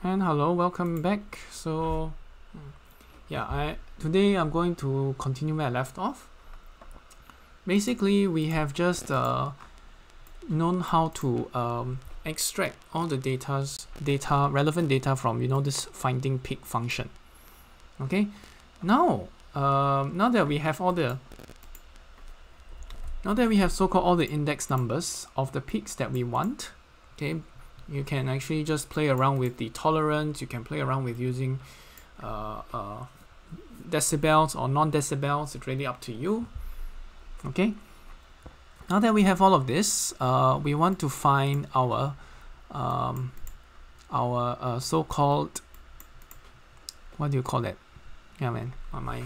And hello, welcome back. So, yeah, I today I'm going to continue where I left off. Basically, we have just uh, known how to um, extract all the data's data relevant data from you know this finding peak function. Okay, now um, now that we have all the now that we have so-called all the index numbers of the peaks that we want, okay, you can actually just play around with the tolerance. You can play around with using uh, uh, decibels or non-decibels. It's really up to you. Okay. Now that we have all of this, uh, we want to find our um, our uh, so-called what do you call it? Yeah, man. On my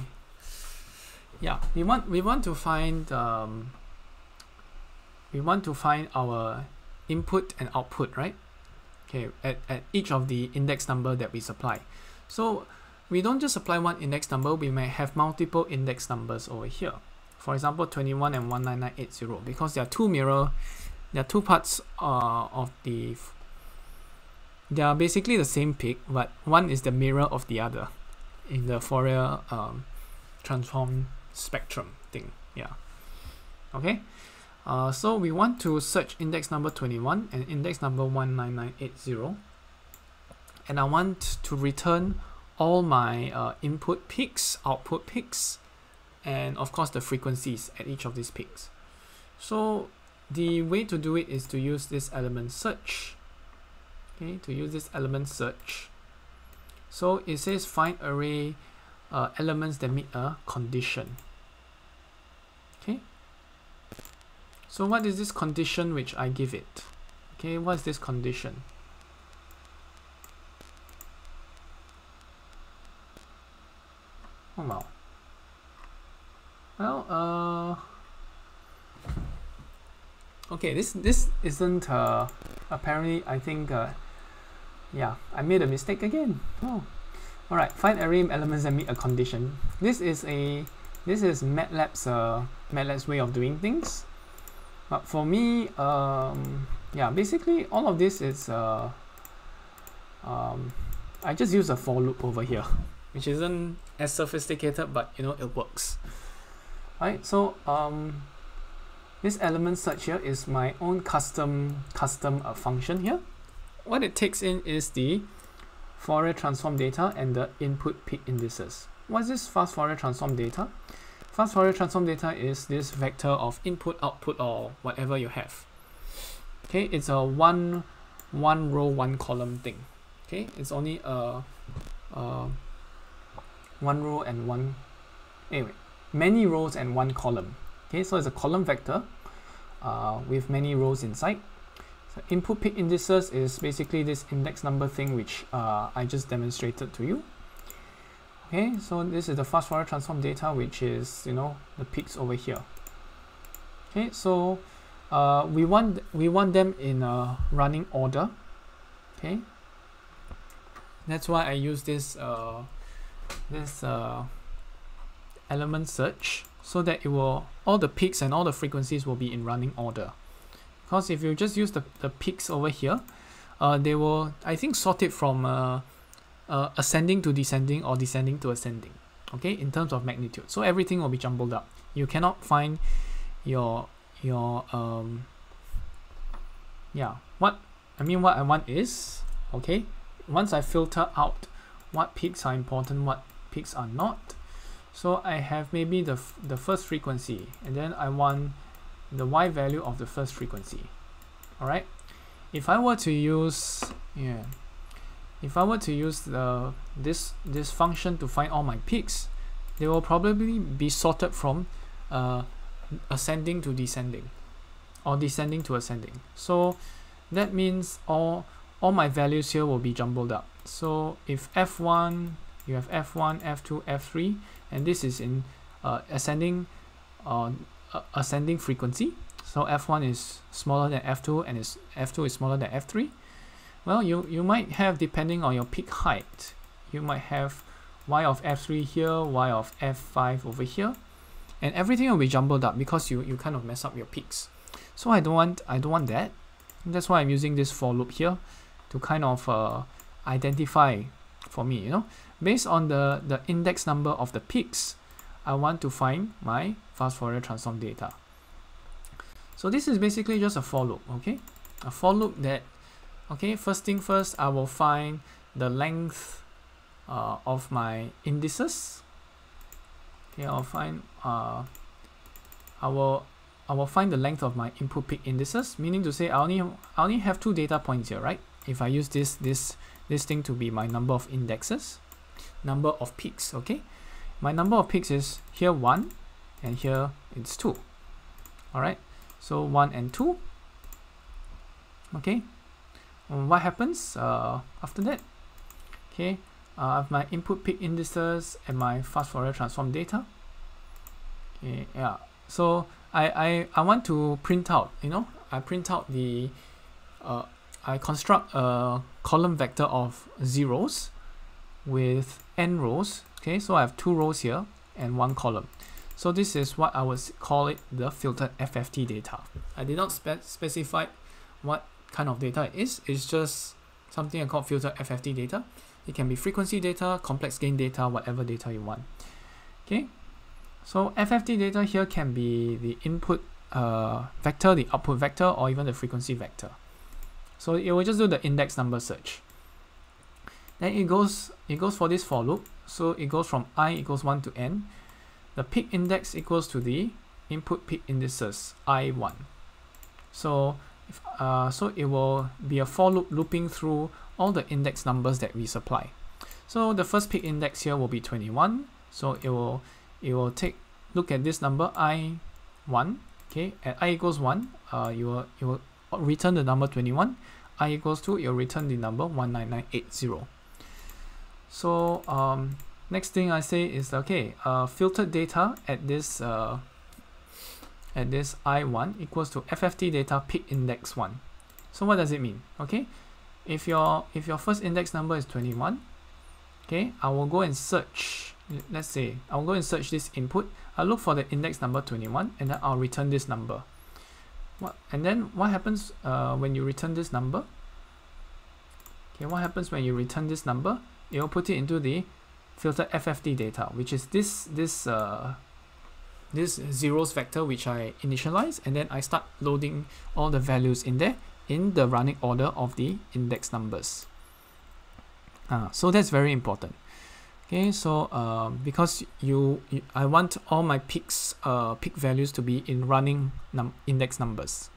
yeah, we want we want to find um, we want to find our input and output, right? Okay, at, at each of the index number that we supply. So we don't just supply one index number, we may have multiple index numbers over here. For example, 21 and 19980 because there are two mirror, there are two parts uh, of the, they are basically the same peak, but one is the mirror of the other in the Fourier um, transform spectrum thing. Yeah. Okay. Uh, so we want to search index number 21 and index number 19980 and I want to return all my uh, input peaks, output peaks, and of course the frequencies at each of these peaks. So the way to do it is to use this element search. Okay, to use this element search. So it says find array uh, elements that meet a condition. Okay, so what is this condition which I give it? Okay, what is this condition? Oh wow. Well, uh, okay, this this isn't uh, apparently. I think uh, yeah, I made a mistake again. Oh, all right. Find array elements that meet a condition. This is a this is MATLAB's uh, MATLAB's way of doing things. But for me, um, yeah, basically all of this is, uh, um, I just use a for loop over here, which isn't as sophisticated, but you know, it works. Right, so um, this element search here is my own custom custom uh, function here. What it takes in is the Fourier transform data and the input peak indices. What is this fast Fourier transform data? Fast Fourier transform data is this vector of input, output, or whatever you have. Okay, it's a one, one row, one column thing. Okay, it's only a, a one row and one, anyway, many rows and one column. Okay, so it's a column vector uh, with many rows inside. So input peak indices is basically this index number thing which uh, I just demonstrated to you. Okay, so this is the fast Fourier transform data, which is you know the peaks over here. Okay, so uh, we want we want them in a running order. Okay, that's why I use this uh, this uh, element search so that it will all the peaks and all the frequencies will be in running order. Because if you just use the, the peaks over here, uh, they will I think sort it from uh, ascending to descending or descending to ascending okay in terms of magnitude. So everything will be jumbled up. You cannot find your your um yeah what I mean what I want is okay once I filter out what peaks are important what peaks are not so I have maybe the, the first frequency and then I want the y value of the first frequency alright? If I were to use yeah if I were to use the this this function to find all my peaks, they will probably be sorted from uh, ascending to descending or descending to ascending. So that means all all my values here will be jumbled up. So if f1, you have f1, f2, f3, and this is in uh, ascending uh, ascending frequency. So f1 is smaller than f2 and is f2 is smaller than f3 well, you, you might have, depending on your peak height, you might have y of f3 here, y of f5 over here, and everything will be jumbled up because you, you kind of mess up your peaks. So I don't want I don't want that. That's why I'm using this for loop here to kind of uh, identify for me, you know, based on the, the index number of the peaks, I want to find my fast Fourier transform data. So this is basically just a for loop, okay? A for loop that, okay, first thing first, I will find the length uh, of my indices. Okay, I'll find, uh, I will, I will find the length of my input peak indices, meaning to say I only, I only have two data points here, right? If I use this, this, this thing to be my number of indexes, number of peaks, okay? My number of peaks is here 1 and here it's 2. Alright, so 1 and 2. Okay, what happens uh, after that? Okay, uh, I have my input peak indices and my fast Fourier transform data. Okay, yeah, so I, I, I want to print out, you know, I print out the, uh, I construct a column vector of zeros with n rows okay so I have two rows here and one column so this is what I would call it the filtered FFT data I did not spe specify what kind of data it is it's just something I call filtered FFT data. It can be frequency data complex gain data whatever data you want. Okay? So FFT data here can be the input uh, vector the output vector or even the frequency vector. So it will just do the index number search. Then it goes it goes for this for loop. So it goes from i equals 1 to n. The peak index equals to the input peak indices i1. So uh, so it will be a for loop looping through all the index numbers that we supply. So the first peak index here will be 21. So it will it will take look at this number i1. Okay, at i equals 1, uh, you will you will return the number 21. i equals 2, you'll return the number 19980. So um, next thing I say is okay, uh, filtered data at this uh, at this i1 equals to FFT data peak index 1. So what does it mean? Okay, if your if your first index number is 21, okay, I will go and search. Let's say I will go and search this input. I'll look for the index number 21 and then I'll return this number. What and then what happens uh, when you return this number? Okay, what happens when you return this number? it will put it into the filter FFT data, which is this this uh, this zeros vector which I initialize, and then I start loading all the values in there in the running order of the index numbers. Uh, so that's very important. Okay, so uh, because you, you, I want all my peaks uh, peak values to be in running num index numbers.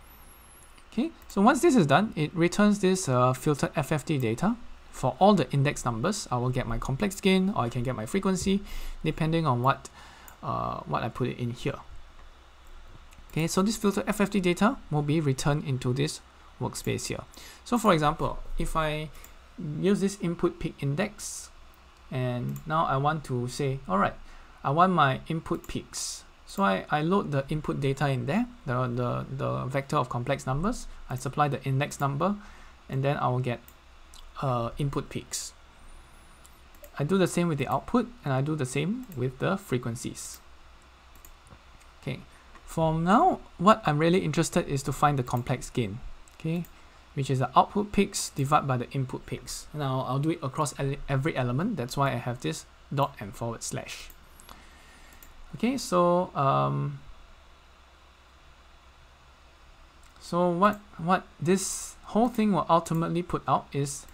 Okay, so once this is done, it returns this uh, filtered FFT data for all the index numbers, I will get my complex gain or I can get my frequency depending on what uh, what I put it in here. Okay, so this filter FFT data will be returned into this workspace here. So for example, if I use this input peak index and now I want to say, all right, I want my input peaks. So I, I load the input data in there, the, the, the vector of complex numbers. I supply the index number and then I will get uh, input peaks. I do the same with the output and I do the same with the frequencies. Okay, for now, what I'm really interested is to find the complex gain, okay, which is the output peaks divided by the input peaks. Now I'll do it across every element. That's why I have this dot and forward slash. Okay, so um, so what what this whole thing will ultimately put out is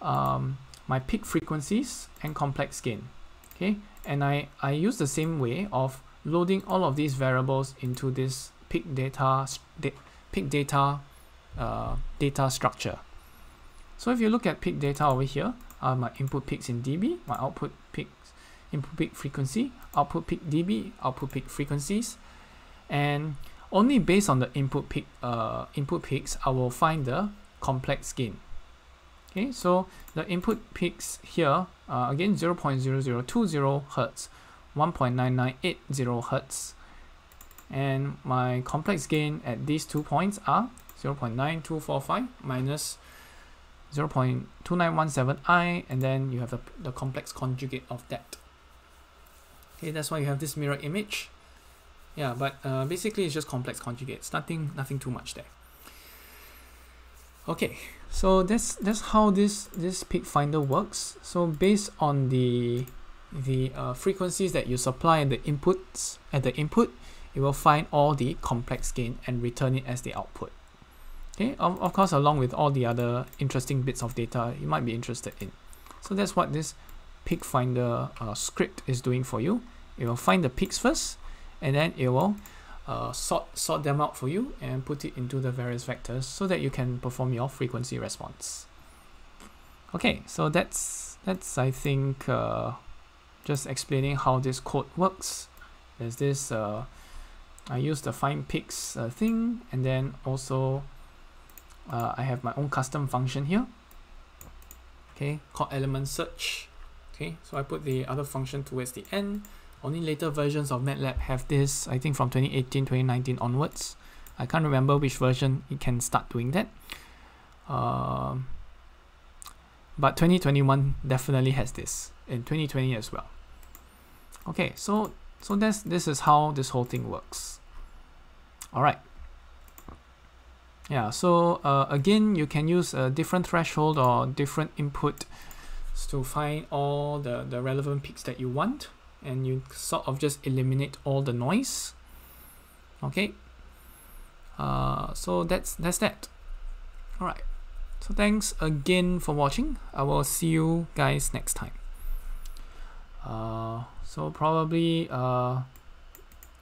um, my peak frequencies and complex gain. Okay, and I, I use the same way of loading all of these variables into this peak data peak data uh, data structure. So if you look at peak data over here, uh, my input peaks in dB, my output peaks, input peak frequency, output peak dB, output peak frequencies, and only based on the input peak uh, input peaks, I will find the complex gain. Okay, so the input peaks here, uh, again 0 0.0020 hertz, 1.9980 hertz, and my complex gain at these two points are 0 0.9245 minus 0 0.2917i, and then you have the, the complex conjugate of that. Okay, that's why you have this mirror image. Yeah, but uh, basically it's just complex conjugates, nothing, nothing too much there. Okay, so that's that's how this this peak finder works. So based on the the uh, frequencies that you supply and the inputs at the input, it will find all the complex gain and return it as the output. Okay, of, of course, along with all the other interesting bits of data you might be interested in. So that's what this peak finder uh, script is doing for you. It will find the peaks first, and then it will uh, sort, sort them out for you and put it into the various vectors so that you can perform your frequency response. Okay, so that's, that's I think, uh, just explaining how this code works. There's this, uh, I use the find peaks uh, thing, and then also uh, I have my own custom function here, okay, called element search. Okay, so I put the other function towards the end only later versions of MATLAB have this, I think from 2018, 2019 onwards. I can't remember which version it can start doing that. Uh, but 2021 definitely has this, in 2020 as well. Okay, so so that's this is how this whole thing works. All right. Yeah, so uh, again, you can use a different threshold or different input to find all the, the relevant peaks that you want and you sort of just eliminate all the noise. Okay? Uh, so that's that's that. All right so thanks again for watching. I will see you guys next time. Uh, so probably uh,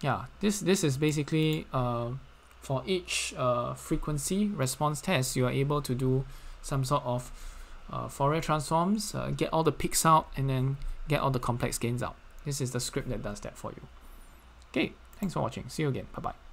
yeah this this is basically uh, for each uh, frequency response test you are able to do some sort of uh, Fourier transforms uh, get all the peaks out and then get all the complex gains out this is the script that does that for you. Okay, thanks for watching. See you again. Bye-bye.